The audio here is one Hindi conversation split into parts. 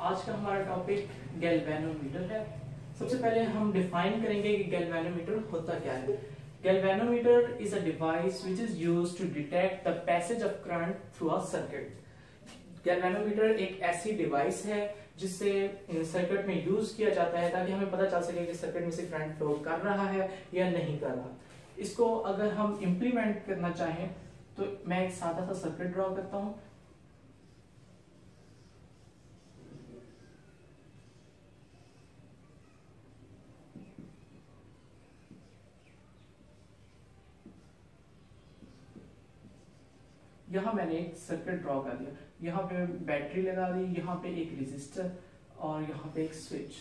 आज का हमारा टॉपिक गैल्वेनोमीटर है। सबसे पहले हम डिफाइन करेंगे कि गैल्वेनोमीटर होता क्या है। Galvanometer is a device which is used to detect the passage of current through a circuit galvanometer एक ऐसी डिवाइस है जिससे सर्किट में यूज़ किया जाता है ताकि हमें पता चल सके कि सर्किट में से करंट फ्लो कर रहा है या नहीं कर रहा। इसको अगर हम इम्प्लीमेंट करना चाहें तो मैं एक सादा सा सर्किट ड्रॉ करता हूँ। यहाँ मैंने एक सर्किट ड्रॉ कर दिया। यहाँ पे बैटरी लगा दी, यहाँ पे एक रेजिस्टर और यहाँ पे एक स्विच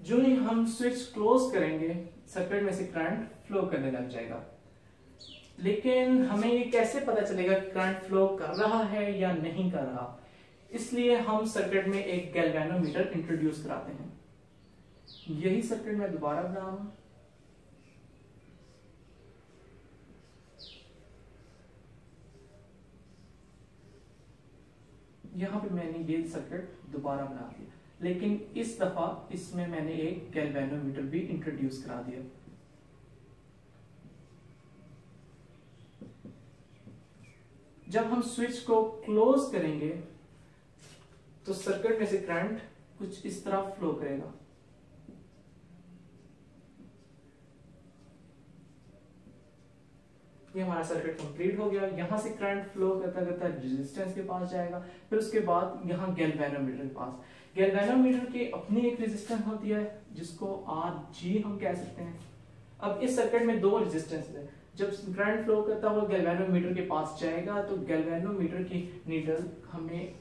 जो ही हम स्विच क्लोज करेंगे सर्किट में से करंट फ्लो करने लग जाएगा। लेकिन हमें ये कैसे पता चलेगा करंट फ्लो कर रहा है या नहीं कर रहा? इसलिए हम सर्किट में एक गैल्वेनोमीटर इंट्रोड्यूस कराते हैं। यही सर्किट मैं दोबारा बना यहाँ पे मैंने ये सर्किट दोबारा बना दिया। लेकिन इस दफ़ा इसमें मैंने एक गैल्वेनोमीटर भी इंट्रोड्यूस करा दिया। जब हम स्विच को क्लोज करेंगे तो सर्किट में से करंट कुछ इस तरह फ्लो करेगा। ये हमारा सर्किट कंप्लीट हो गया, यहाँ से करंट फ्लो करता करता रेजिस्टेंस के पास जाएगा, फिर उसके बाद यहाँ गैल्वेनोमीटर के पास। गैल्वेनोमीटर की अपनी एक रेजिस्टेंस होती है, जिसको आर जी हम कह सकते हैं। अब इस सर्किट में दो रेजिस्टेंस है। जब करंट फ्लो करता हुआ गैल्वेनोमीटर के पास जाएगा तो गैल्वेनोमीटर की नीडल हमें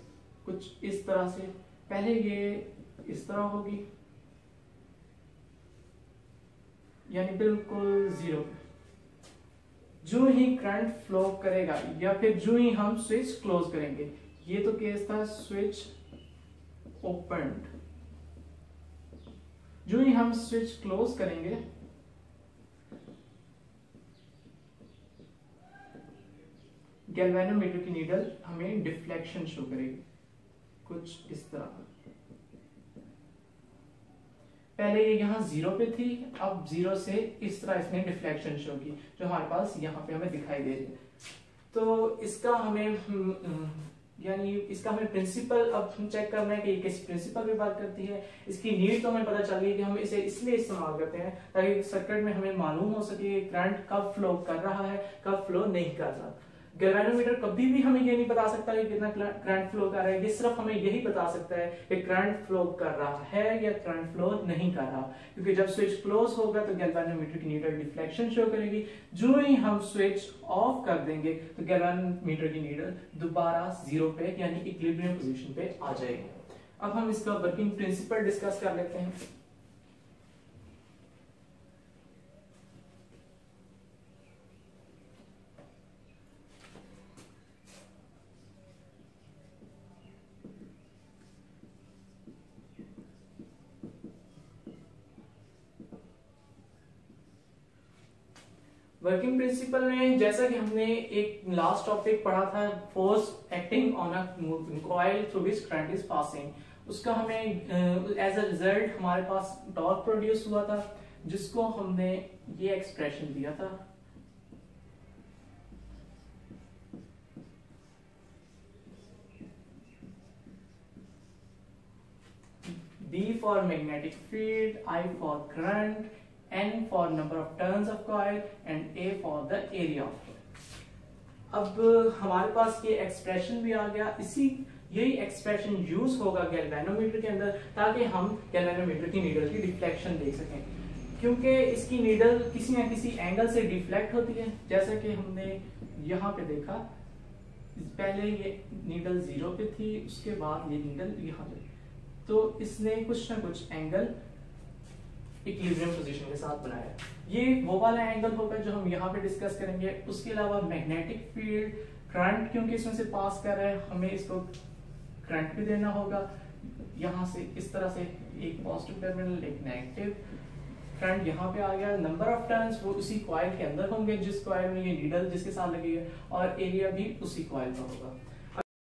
कुछ इस तरह से, पहले ये इस तरह होगी। यानी बिल्कुल ज़ीरो जो ही करंट फ्लो करेगा, या फिर जो ही हम स्विच क्लोज करेंगे, ये तो केस था स्विच ओपन जो ही हम स्विच क्लोज करेंगे गैल्वेनोमीटर की नीडल हमें डिफ्लेक्शन शो करेगी, कुछ इस तरह। पहले ये यहाँ ज़ीरो पे थी अब ज़ीरो से इस तरह इसने डिफ्लेक्शन शो की जो हमारे पास यहाँ पे हमें दिखाई दे रही है। तो इसका हमें हम्म, हम्म, यानी इसका हमें प्रिंसिपल अब चेक करना है कि ये किस प्रिंसिपल पे बात करती है। इसकी नीड तो हमें पता चल गई कि हम इसे इसलिए इस्तेमाल करते हैं ताकि सर्किट में हमें मालूम हो सके करंट कब फ्लो कर रहा है कब फ्लो नहीं कर रहा। गैल्वेनोमीटर कभी भी हमें ये नहीं बता सकता कि कितना करंट फ्लो कर रहा है, ये सिर्फ़ हमें यही बता सकता है कि करंट फ्लो कर रहा है या करंट फ्लो नहीं कर रहा। क्योंकि जब स्विच क्लोज होगा तो गैल्वेनोमीटर की नीडल डिफ्लेक्शन शो करेगी। जो ही हम स्विच ऑफ़ कर देंगे तो गैल्वेनोमीटर की नीडल दोबारा ज़ीरो पे, यानी इक्विलिब्रियम पोजीशन पे आ जाएगी। अब हम इसका वर्किंग प्रिंसिपल डिस्कस कर लेते हैं। वर्किंग प्रिंसिपल में जैसा कि हमने एक लास्ट टॉपिक पढ़ा था force acting on a coil through which current is passing उसका हमें एज अ रिज़ल्ट हमारे पास टॉर्क प्रोड्यूस हुआ था जिसको हमने ये एक्सप्रेशन दिया था। B for magnetic field, I for current, n for number of turns of coil and a for the area of coil. अब, हमारे पास ये एक्सप्रेशन भी आ गया। इसी, यही एक्सप्रेशन यूज़ होगा गैल्वेनोमीटर के अंदर, ताकि हम गैल्वेनोमीटर की नीडल की डिफ्लेक्शन देख सकें। क्योंकि इसकी नीडल किसी न किसी एंगल से डिफ्लेक्ट होती है। जैसा कि हमने यहाँ पे देखा, पहले ये नीडल ज़ीरो पे थी, उसके बाद ये नीडल यहाँ पे। तो इसने कुछ ना कुछ एंगल इक्विलिब्रियम पोजीशन के साथ बनाया ये वो वाला एंगल होगा जो हम यहाँ पे डिस्कस करेंगे। उसके अलावा मैग्नेटिक फ़ील्ड करंट क्योंकि इसमें से पास कर रहा है, हमें इसको करंट भी देना होगा। यहाँ से इस तरह से एक पॉजिटिव टर्मिनल एक नेगेटिव करंट यहाँ पे आ गया। नंबर ऑफ़ टर्न्स वो उसी कॉइल के अंदर होंगे, जिस कॉइल में ये नीडल जिसके साथ लगी है, और एरिया भी उसी कॉइल का होगा।